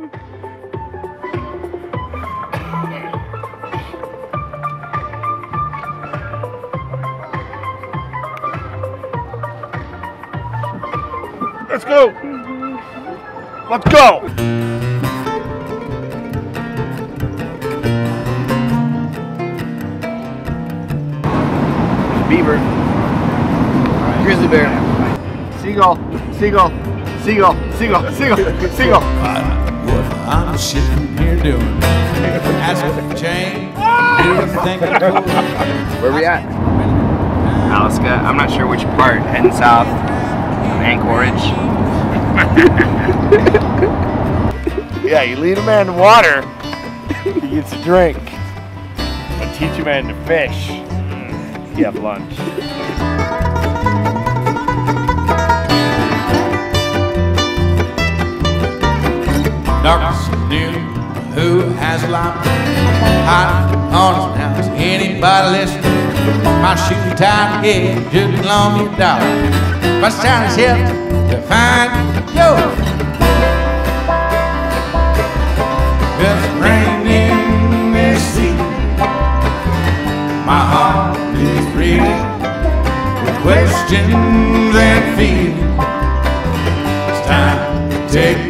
Let's go. Let's go. Beaver. Grizzly bear. Seagull. Seagull. Seagull. Seagull. Seagull. Seagull. What I'm sitting here doing. Asking for change. Do you think I'm cool? Where we at? Alaska. I'm not sure which part. Heading south. Anchorage. Yeah, you lead a man to water, he gets a drink. But teach a man to fish, mm. you have lunch. darkness near who has life. Hot on now is anybody listening my shooting time here just long your dog my sound is here to find you it's raining this sea. My heart is bleeding with questions and feelings. It's time to take